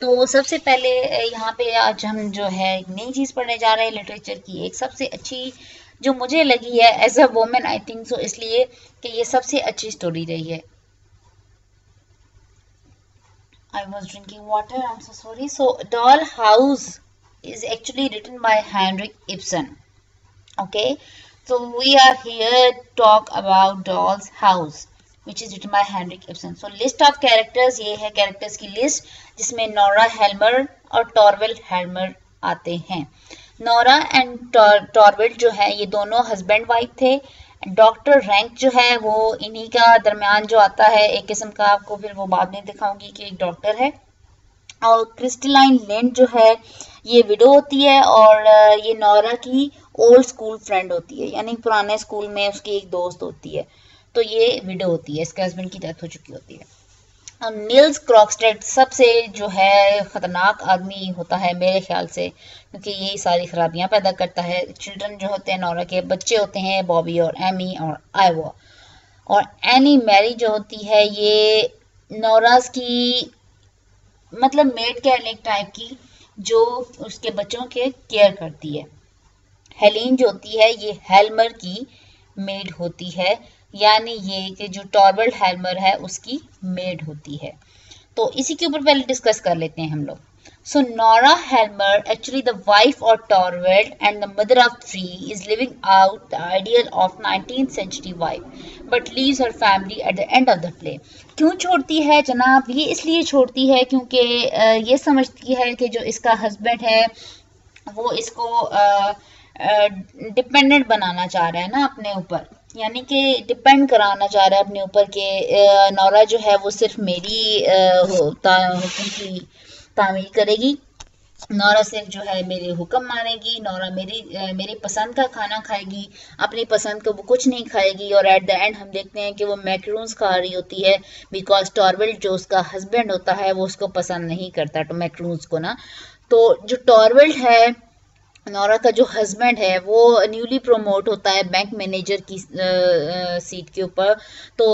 तो सबसे पहले यहाँ पे आज हम जो है नई चीज़ पढ़ने जा रहे हैं लिटरेचर की। एक सबसे अच्छी जो मुझे लगी है as a women I think so इसलिए कि ये सबसे अच्छी स्टोरी रही है। I was drinking water I am so sorry so doll house is actually written by Hendrik Ibsen okay okay? So, we are here talk about Doll's House, which is written by Henrik Ibsen. So, list of characters ये है characters की list जिसमें Nora हेल्मर और टॉरवेल हेल्मर आते हैं Nora and टॉरवेल जो है ये दोनों हस्बैंड वाइफ थे डॉक्टर रैंक जो है वो इन्हीं का दरमियान जो आता है एक किस्म का आपको फिर वो बाद में दिखाऊँगी कि एक डॉक्टर है और क्रिस्टलाइन लेंड जो है ये विडो होती है और ये नोरा की ओल्ड स्कूल फ्रेंड होती है, यानी पुराने स्कूल में उसकी एक दोस्त होती है तो ये विडो होती है, इसके हस्बैंड की डेथ हो चुकी होती है। नील्स क्रॉकस्टेड सबसे जो है ख़तरनाक आदमी होता है मेरे ख्याल से, क्योंकि ये सारी खराबियाँ पैदा करता है। चिल्ड्रन जो होते हैं नौरा के बच्चे होते हैं बॉबी और एमी और आयवा और एनी मैरी जो होती है, ये नौराज की मतलब मेड केयर एक टाइप की, जो उसके बच्चों के केयर करती है। हेलिन जो होती है ये हेलमर की मेड होती है। यानी ये कि जो टॉर्बल हेलमर है उसकी मेड होती है। तो इसी के ऊपर पहले डिस्कस कर लेते हैं हम लोग। So Nora Helmer actually the wife of Torvald and the mother of three is living out the ideal of nineteen century wife but leaves her family at the end of the play क्यों छोड़ती है जनाब? ये इसलिए छोड़ती है क्योंकि ये समझती है कि जो इसका हस्बैंड है वो इसको आ, डिपेंडेंट बनाना चाह रहा है ना अपने ऊपर। यानी कि डिपेंड कराना चाह रहा है अपने ऊपर कि नौरा जो है वो सिर्फ़ मेरी हुक्म की तामील करेगी। नौरा सिर्फ़ जो है मेरे हुक्म मानेगी, नौरा मेरी मेरी पसंद का खाना खाएगी, अपनी पसंद का वो कुछ नहीं खाएगी और एट द एंड हम देखते हैं कि वो मैक्रून्स खा रही होती है बिकॉज़ टॉर्वेल्ट जो उसका हस्बैंड होता है वो उसको पसंद नहीं करता तो मैक्रून्स को ना। तो जो टॉर्वेल्ट है नौरा का जो हस्बैंड है, वो न्यूली प्रमोट होता है बैंक मैनेजर की सीट के ऊपर। तो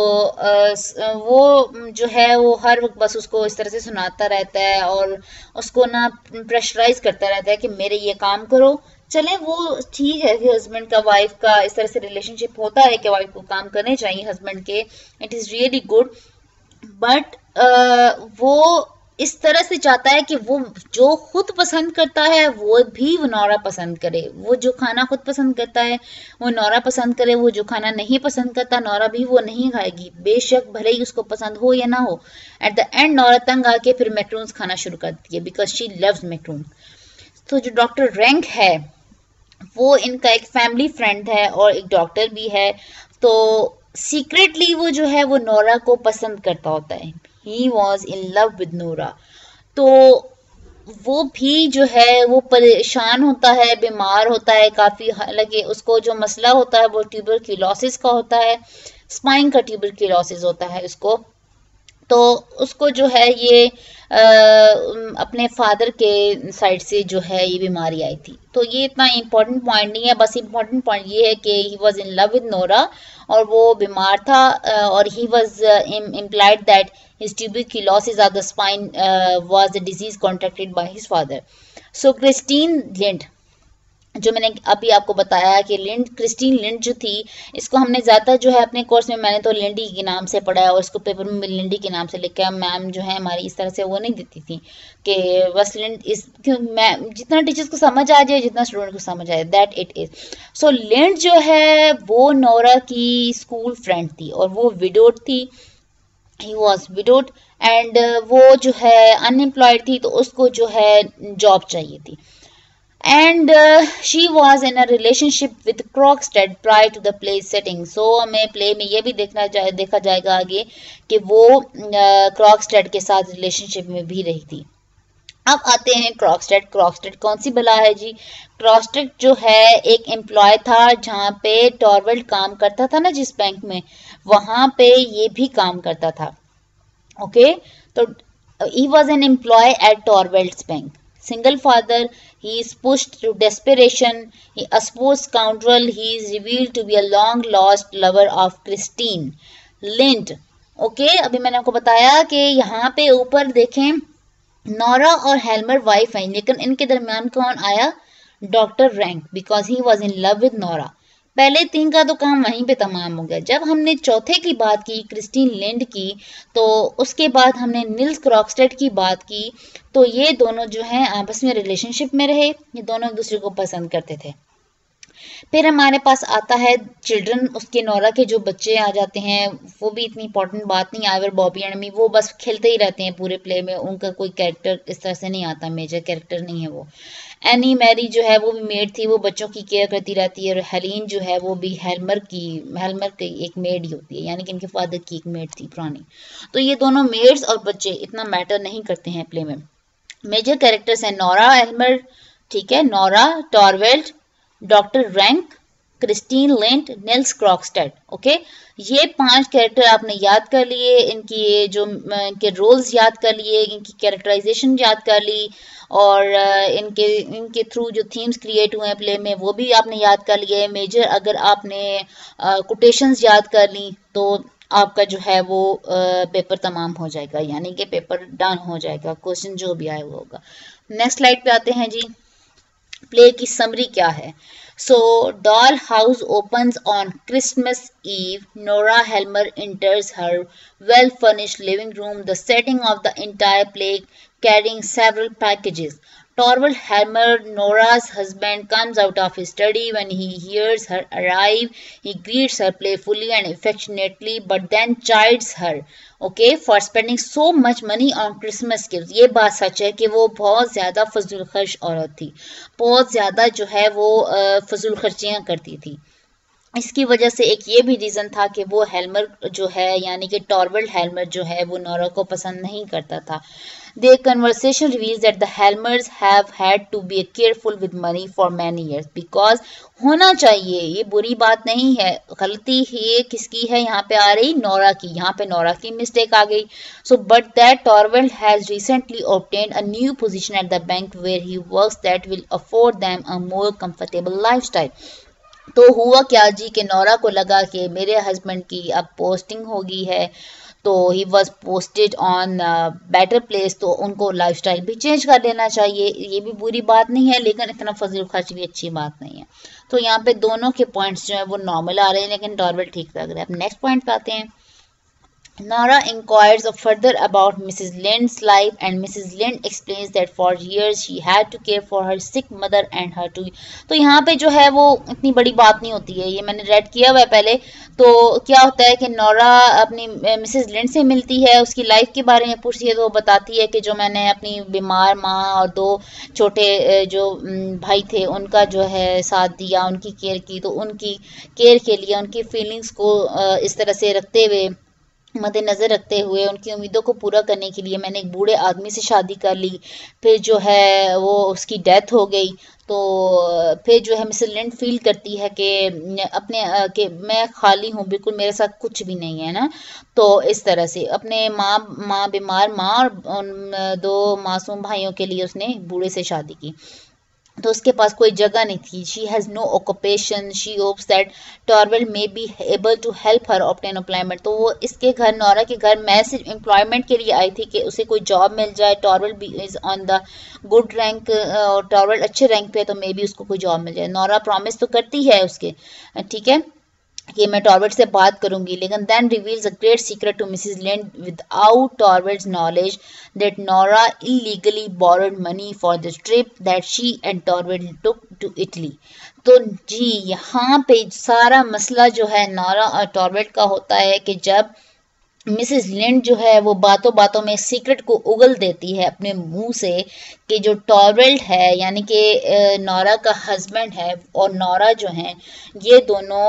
वो जो है, वो हर वक्त बस उसको इस तरह से सुनाता रहता है और उसको ना प्रेशराइज करता रहता है कि मेरे ये काम करो। चले, वो ठीक है कि हस्बैंड का वाइफ का इस तरह से रिलेशनशिप होता है कि वाइफ को काम करने चाहिए हस्बैंड के। It is really good but वो इस तरह से चाहता है कि वो, जो खुद पसंद करता है, वो भी वो नौरा पसंद करे। वो जो खाना खुद पसंद करता है, वो नौरा पसंद करे। वो जो खाना नहीं पसंद करता, नौरा भी वो नहीं खाएगी। बेशक भले ही उसको पसंद हो या ना हो। एट द एंड नौरा तंग आके फिर मैक्रोन्स खाना शुरू करती है बिकॉज़ शी लव्स मैक्रोन तो जो डॉक्टर रैंक है, वो इनका एक फैमिली फ्रेंड है और एक डॉक्टर भी है। तो सीक्रेटली वो जो है, वो नौरा को पसंद करता होता है। He was in love with Nora तो वो भी जो है, वो परेशान होता है, बीमार होता है काफ़ी, हालाँकि उसको जो मसला होता है, वो ट्यूबर की लॉसेस का होता है स्पाइन का ट्यूबर की लॉसेस होता है उसको। तो उसको जो है ये आ, अपने फादर के साइड से जो है ये बीमारी आई थी तो ये इतना इम्पोर्टेंट पॉइंट नहीं है बस इम्पोर्टेंट पॉइंट ये है कि he was in love with Nora और वो बीमार था और he was implied that His tuberculosis of the spine uh, was the disease contracted by his father. So Christine Lind जो मैंने अभी आपको बताया कि लिंड, क्रिस्टीन लिंड जो थी, इसको हमने ज़्यादा जो है अपने कोर्स में, मैंने तो लिंडी के नाम से पढ़ा है और इसको पेपर में लिंडी के नाम से लिखा है। मैम जो है हमारी इस तरह से वो नहीं देती थी कि बस लिंड इस मैम जितना टीचर्स को समझ आ जाए, जितना स्टूडेंट को समझ आए that it is so Linde जो है, वो नोरा की स्कूल फ्रेंड थी और वो विडोड थी। ही वॉज़ विडोड एंड वो जो है अनएम्प्लॉयड थी तो उसको जो है जॉब चाहिए थी। And she was in a relationship with Krogstad prior to the play setting so हमें प्ले में ये भी देखना जाए देखा जाएगा आगे कि वो uh, के साथ रिलेशनशिप में भी रही थी। अब आते हैं क्रॉकस्टेड क्रॉकस्टेड कौन सी बला है जी? क्रॉकस्टेड जो है एक एम्प्लॉय था जहाँ पे टॉरवेल्ड काम करता था ना जिस बैंक में वहाँ पे ये भी काम करता था। Okay okay? तो he was an employ at Torvald's bank single father he is pushed to desperation he a sports scoundrel he is revealed to be a long lost lover of christine lind okay okay, अभी मैंने आपको बताया कि यहाँ पे ऊपर देखें Nora और हेलमर वाइफ हैं लेकिन इनके दरमियान कौन आया doctor Rank because he was in love with Nora पहले तीन का तो काम वहीं पे तमाम हो गया। जब हमने चौथे की बात की, क्रिस्टीन लेंड की तो उसके बाद हमने निल्स क्रॉक्सटेड की बात की तो ये दोनों जो हैं आपस में रिलेशनशिप में रहे, ये दोनों एक दूसरे को पसंद करते थे। फिर हमारे पास आता है चिल्ड्रन उसके नौरा के जो बच्चे आ जाते हैं, वो भी इतनी इंपॉर्टेंट बात नहीं, आवर बॉबी एंड मी वो बस खेलते ही रहते हैं पूरे प्ले में, उनका कोई कैरेक्टर इस तरह से नहीं आता मेजर कैरेक्टर नहीं है वो। एनी मैरी जो है, वो भी मेड थी, वो बच्चों की केयर करती रहती है, और हेलिन जो है, वो भी हेलमर की हेलमर की एक मेड ही होती है, यानी कि इनके फादर की एक मेड थी, पुरानी। तो ये दोनों मेड्स और बच्चे इतना मैटर नहीं करते हैं प्ले में। मेजर कैरेक्टर्स हैं नोरा हेलमर ठीक है, Nora Torvald doctor Rank, Christine Linde, Nils Krogstad okay ये पाँच कैरेक्टर आपने याद कर लिए, इनकी ये जो इनके रोल्स याद कर लिए, इनकी कैरेक्टराइजेशन याद कर ली, और इनके इनके थ्रू जो थीम्स क्रिएट हुए हैं प्ले में, वो भी आपने याद कर लिए मेजर अगर आपने कोटेशंस याद कर ली तो आपका जो है वो पेपर तमाम हो जाएगा, यानी कि पेपर डन हो जाएगा क्वेश्चन जो भी आया वो होगा। नेक्स्ट स्लाइड पे आते हैं जी। प्ले की समरी क्या है? So doll house opens on Christmas Eve Nora Helmer enters her well furnished living room the setting of the entire play carrying several packages Torvald Helmer, Nora's husband, comes out of his study when he hears her arrive. He greets her playfully and affectionately, but then chides her. Okay for spending so much money on Christmas gift ये बात सच है कि वो बहुत ज़्यादा फजूल खर्च औरत थी बहुत ज़्यादा जो है वो फजूल खर्चियाँ करती थी इसकी वजह से एक ये भी रीज़न था कि वो हेलमर जो है, यानी कि टॉर्बल्ड हेलमर जो है, वो नौरा को पसंद नहीं करता था। They conversation reveals that the Helmers have had to be careful with money for many years because होना चाहिए, ये बुरी बात नहीं है। गलती ही किसकी है? यहाँ पे आ रही नौरा की। यहाँ पे नौरा की मिस्टेक आ गई। So but that Torvald has recently obtain a new position at the bank where he work that will afford them a more comfortable lifestyle तो हुआ क्या? जी के नौरा को लगा कि मेरे हस्बैंड की अब पोस्टिंग होगी है। तो he was posted on better place तो उनको लाइफ स्टाइल भी चेंज कर लेना चाहिए। ये भी बुरी बात नहीं है, लेकिन इतना फजल खर्च भी अच्छी बात नहीं है। तो यहाँ पे दोनों के पॉइंट्स जो है वो नॉर्मल आ रहे हैं, लेकिन नॉर्मल ठीक लग रहा है। अब नेक्स्ट पॉइंट पे आते हैं। Nora inquires further about Mrs. Lind's life, and Mrs. Lind explains that for years she had to care for her sick mother and her two तो यहाँ पे जो है वो इतनी बड़ी बात नहीं होती है ये मैंने रेड किया हुआ है पहले तो क्या होता है कि नोरा अपनी मिसेस लिंड से मिलती है, उसकी लाइफ के बारे में पूछती है तो वो बताती है कि जो मैंने अपनी बीमार माँ और दो छोटे जो भाई थे, उनका जो है साथ दिया, उनकी केयर की तो उनकी केयर के लिए, उनकी फीलिंग्स को इस तरह से रखते हुए मद्देनज़र रखते हुए, उनकी उम्मीदों को पूरा करने के लिए मैंने एक बूढ़े आदमी से शादी कर ली। फिर जो है, वो उसकी डेथ हो गई। तो फिर जो है मिस लिंड फील करती है कि अपने कि मैं खाली हूँ, बिल्कुल मेरे साथ कुछ भी नहीं है ना? तो इस तरह से अपने माँ माँ बीमार, माँ और दो मासूम भाइयों के लिए उसने बूढ़े से शादी की। तो उसके पास कोई जगह नहीं थी। She has no occupation she hopes that Torvald may be able to help her obtain employment तो वो इसके घर, नौरा के घर मैसेज एम्प्लॉयमेंट के लिए आई थी कि उसे कोई जॉब मिल जाए। Torvald be is on the good rank और टॉरवेल अच्छे रैंक पे है तो मे बी उसको कोई जॉब मिल जाए। नौरा प्रॉमिस तो करती है उसके। ठीक है? कि मैं टॉर्वेट से बात करूँगी, लेकिन then reveals a great secret to Mrs Linde without Torvald's knowledge that Nora illegally borrowed money for the trip that she and Torvald took to Italy तो जी, यहाँ पे सारा मसला जो है नोरा और टॉर्वेट का होता है कि जब मिसेस लिंड जो है, वो बातों बातों में सीक्रेट को उगल देती है अपने मुँह से कि जो टॉरवेल्ड है, यानी कि नौरा का हस्बैंड है और नौरा जो है, ये दोनों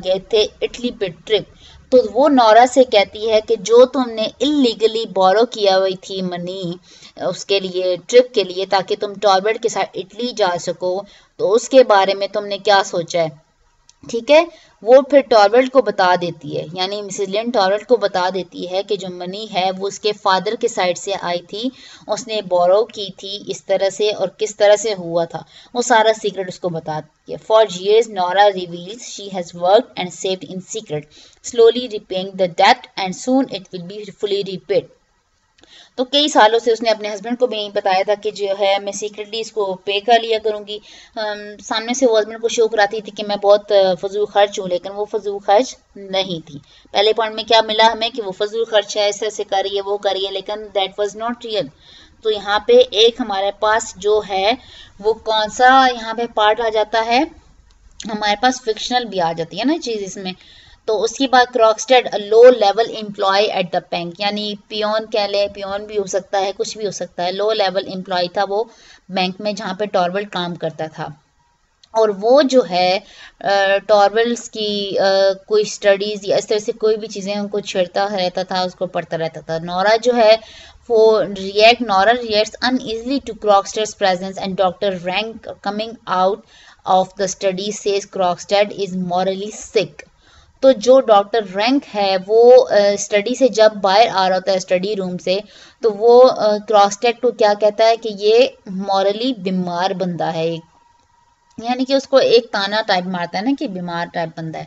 गए थे इटली पे ट्रिप तो वो नौरा से कहती है कि जो तुमने इलीगली बोरो किया हुई थी मनी उसके लिए ट्रिप के लिए, ताकि तुम टॉर्बेट के साथ इटली जा सको तो उसके बारे में तुमने क्या सोचा है? ठीक है? वो फिर टॉरवेल्ट को बता देती है, यानी मिसेस लिन टॉरवेल्ट को बता देती है कि जो मनी है वो उसके फादर के साइड से आई थी, उसने बोरो की थी इस तरह से और किस तरह से हुआ था, वो सारा सीक्रेट उसको बताती है। For years Nora reveals she has work and saved in secret slowly repaying the debt and soon it will be fully repaid तो कई सालों से उसने अपने हस्बैंड को भी नहीं बताया था कि जो है, मैं सीक्रेटली इसको पे कर लिया करूँगी। सामने से वो हस्बैंड को शो कराती थी कि मैं बहुत फजूल खर्च हूँ, लेकिन वो फजूल खर्च नहीं थी। पहले पॉइंट में क्या मिला हमें कि वो फजूल खर्च है, ऐसे ऐसे करिए वो करिए लेकिन दैट वॉज़ नॉट रियल तो यहाँ पे एक हमारे पास जो है, वो कौन सा यहाँ पे पार्ट आ जाता है? हमारे पास फिक्शनल भी आ जाती है ना चीज़ इसमें। तो उसके बाद Krogstad low level employ at the bank यानी पियोन कह लें पियोन भी हो सकता है कुछ भी हो सकता है लो लेवल एम्प्लॉय था वो बैंक में जहाँ पे टॉर्वल काम करता था। और वो जो है टॉर्वल्स की आ, कोई स्टडीज़ या इस तरह से कोई भी चीज़ें उनको छेड़ता रहता था उसको पढ़ता रहता था। नोरा जो है वो react Nora reacts uneasily to Krogstad's presence and doctor Rank coming out of the study says Krogstad is morally sick तो जो डॉक्टर रैंक है, वो स्टडी से जब बाहर आ रहा होता है स्टडी रूम से तो वो क्रॉसटेक को क्या कहता है कि ये मॉरली बीमार बंदा है एक। यानी कि उसको एक ताना टाइप मारता है ना कि बीमार टाइप बंदा है।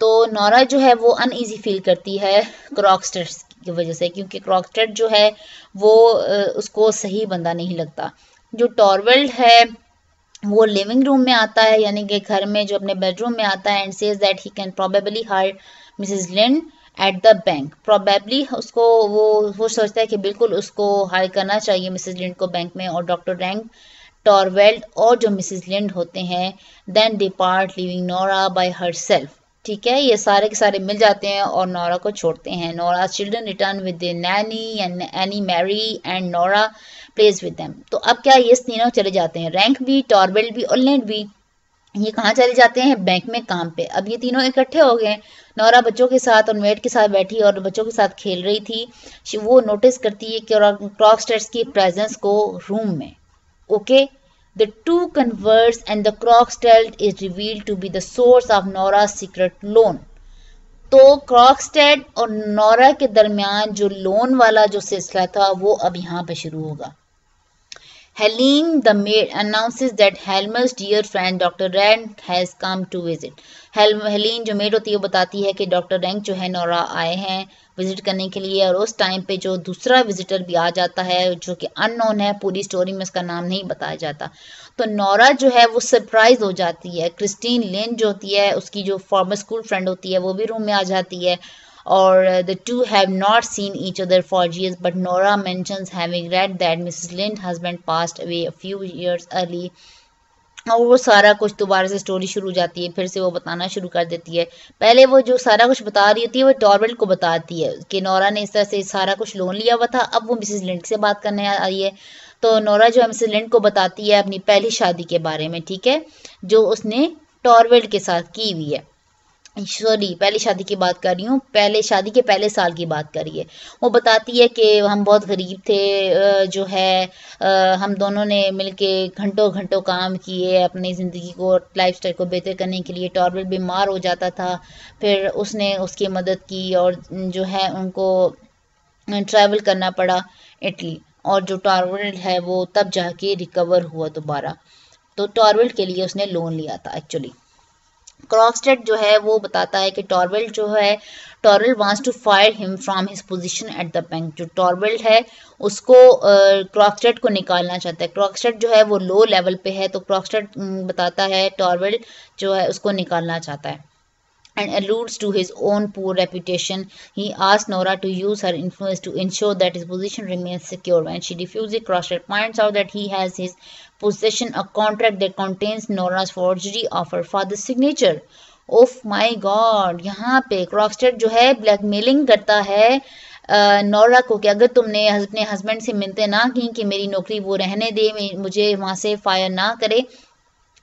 तो नौरा जो है, वो अनईजी फील करती है क्रॉक्सटेट की वजह से, क्योंकि क्रॉक्सटेट जो है, वो उसको सही बंदा नहीं लगता। जो टॉरवेल्ड है वो लिविंग रूम में आता है, यानी कि घर में जो अपने बेडरूम में आता है and says that he can probably hire Mrs Linde at the bank probably उसको वो वो सोचता है कि बिल्कुल उसको हायर करना चाहिए मिसेस लिंड को बैंक में, और डॉक्टर रैंक टॉरवेल्ड और जो मिसेस लिंड होते हैं then depart leaving Nora by herself ठीक है? ये सारे के सारे मिल जाते हैं और नोरा को छोड़ते हैं। Nora children return with nanny and Anne Marie and Nora plays with them तो अब क्या ये तीनों चले जाते हैं? रैंक भी टॉरबेल्ट भी और लेंड भी, ये कहाँ चले जाते हैं? बैंक में काम पे। अब ये तीनों इकट्ठे हो गए। नौरा बच्चों के साथ और मेट के साथ बैठी और बच्चों के साथ खेल रही थी। वो नोटिस करती है कि क्रॉकस्टर्स की प्रेजेंस को रूम में। Okay the two converse and the Krogstad is reveal to be the source of Nora secret loan तो क्रॉकस्टेड और नौरा के दरमियान जो लोन वाला जो सिलसिला था, वो अब यहाँ पे शुरू होगा। Helene, the maid, announces that Helmer's dear friend Dr. Rank has come to visit. Helen जो मेड होती है वो बताती है कि डॉक्टर रैंक जो है नौरा आए हैं विज़िट करने के लिए और उस टाइम पे जो दूसरा विजिटर भी आ जाता है जो कि अननोन है पूरी स्टोरी में उसका नाम नहीं बताया जाता तो नौरा जो है वो सरप्राइज़ हो जाती है क्रिस्टीन लेन जो होती है उसकी जो फॉर्मर स्कूल फ्रेंड होती है वो भी रूम में आ जाती है or uh, the two have not seen each other for years but Nora mentions having read that Mrs. Lind's husband passed away a few years early. और वो सारा कुछ दोबारा से स्टोरी शुरू हो जाती है फिर से वो बताना शुरू कर देती है। पहले वो जो सारा कुछ बता रही होती है वो टॉर्बेल्ट को बताती है कि नोरा ने इस तरह से सारा कुछ लोन लिया हुआ था अब वो मिसेस लिंड से बात करने आई है। तो नोरा जो है मिसेस लिंड को बताती है अपनी पहली शादी के बारे में ठीक है? जो उसने टॉर्वेल्ट के साथ की हुई है। सॉरी पहली शादी की बात कर रही हूँ, पहले शादी के पहले साल की बात करिए वो बताती है कि हम बहुत गरीब थे जो है हम दोनों ने मिलके घंटों घंटों काम किए अपनी ज़िंदगी को लाइफ स्टाइल को बेहतर करने के लिए। टॉर्बल बीमार हो जाता था। फिर उसने उसकी मदद की और जो है, उनको ट्रैवल करना पड़ा इटली। और जो टॉर्बल है, वो तब जाके रिकवर हुआ दोबारा। तो टॉर्बल के लिए उसने लोन लिया था एक्चुअली क्रॉकस्टेड जो है वो बताता है कि टॉरवेल जो है Torvald wants to fire him from his position at the bank जो टॉरवेल है उसको क्रॉकस्टेड को निकालना चाहता है क्रॉकस्टेड जो है वो लो लेवल पे है तो क्रॉकस्टेड बताता है टॉरवेल जो है उसको निकालना चाहता है and alludes to his own poor reputation. He asks Nora to use her influence to ensure that his position remains secure. When she refuses, Crosstread points out that he has his possession, a contract that contains Nora's forgery of her father's signature. Oh my God यहाँ पे क्रॉकस्टेड जो है blackmailing करता है Nora को कि अगर तुमने अपने हस्बैंड से मिलते ना की कि मेरी नौकरी वो रहने दे मुझे वहाँ से फायर ना करे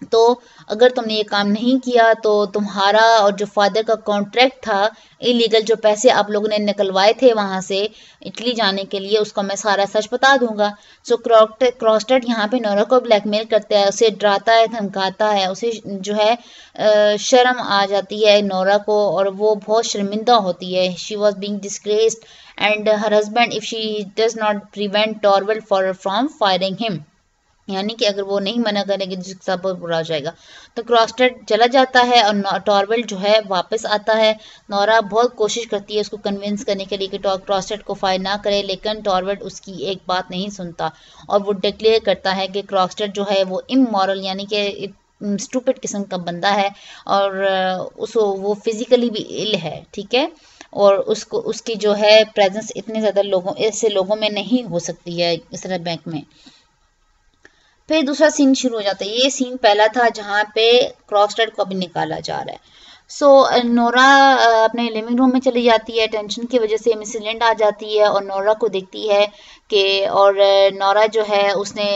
तो अगर तुमने ये काम नहीं किया तो तुम्हारा और जो फादर का कॉन्ट्रैक्ट था इलीगल जो पैसे आप लोगों ने निकलवाए थे वहाँ से इटली जाने के लिए, उसका मैं सारा सच बता दूँगा। सो क्रॉस्टेड यहाँ पे नोरा को ब्लैकमेल करता है, उसे डराता है, धमकाता है, उसे जो है शर्म आ जाती है नोरा को और वो बहुत शर्मिंदा होती है। She was being disgraced and her husband if she does not prevent Torvald for from firing him यानी कि अगर वो नहीं मना करेंगे तो जिसका बहुत बुरा हो जाएगा। तो क्रॉस्टेड चला जाता है और टॉरवेल जो है वापस आता है। नौरा बहुत कोशिश करती है उसको कन्विंस करने के लिए कि क्रॉस्टेड को फायर ना करे, लेकिन टॉरवेल उसकी एक बात नहीं सुनता। और वो डिक्लेयर करता है कि क्रॉस्टेड जो है वो इमोरल यानी कि स्टूपिड किस्म का बंदा है और उसको वो फिजिकली भी इल है, ठीक है? और उसको, उसकी जो है प्रेजेंस इतने ज़्यादा लोगों, ऐसे लोगों में नहीं हो सकती है इस तरह बैंक में। फिर दूसरा सीन शुरू हो जाता है। ये सीन पहला था जहाँ पे क्रॉसटेड को अभी निकाला जा रहा है। सो so, नोरा अपने लिविंग रूम में चली जाती है। टेंशन की वजह से मिस लिंड आ जाती है और नोरा को देखती है कि और नोरा जो है उसने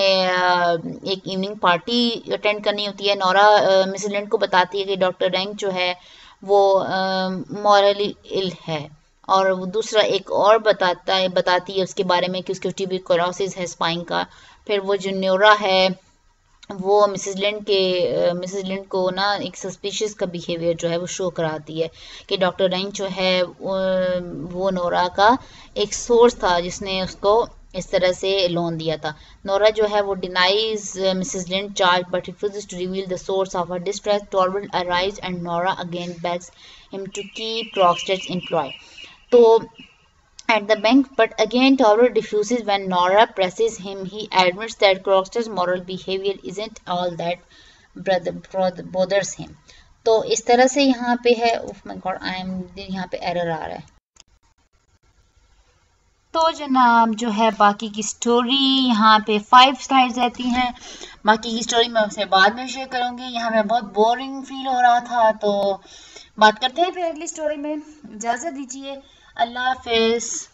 एक इवनिंग पार्टी अटेंड करनी होती है। नोरा मिस लिंड को बताती है कि डॉक्टर रैंक जो है वो मॉरली इल है। और दूसरा एक और बताता है, बताती है उसके बारे में कि उसके ट्यूबिकोलोसिस है स्पाइन का। फिर वो जो न्योरा है, वो मिसेस लिंड के मिसेस लिंड को ना एक सस्पिशियस का बिहेवियर जो है वो शो कराती है कि डॉक्टर रैंक जो है, वो नोरा का एक सोर्स था जिसने उसको इस तरह से लोन दिया था। नोरा जो है वो denies Mrs Linde charge but refuse to reveal the source of her distress Torvald arrives and Nora again begs him to keep Krogstad's employ तो at the bank but again Torvald refuses when Nora presses him he admits that Krogstad's moral behaviour isn't all that bothers him तो इस तरह से यहाँ पे है oh यहाँ पे एरर आ रहा है। तो जनाब, जो है बाकी की स्टोरी यहाँ पे फाइव स्लाइड्स रहती हैं। बाकी की स्टोरी मैं उसे बाद में शेयर करूँगी। यहाँ मैं बहुत बोरिंग फील हो रहा था तो बात करते हैं फिर अगली स्टोरी में। इजाज़त दीजिए। Allah Hafiz.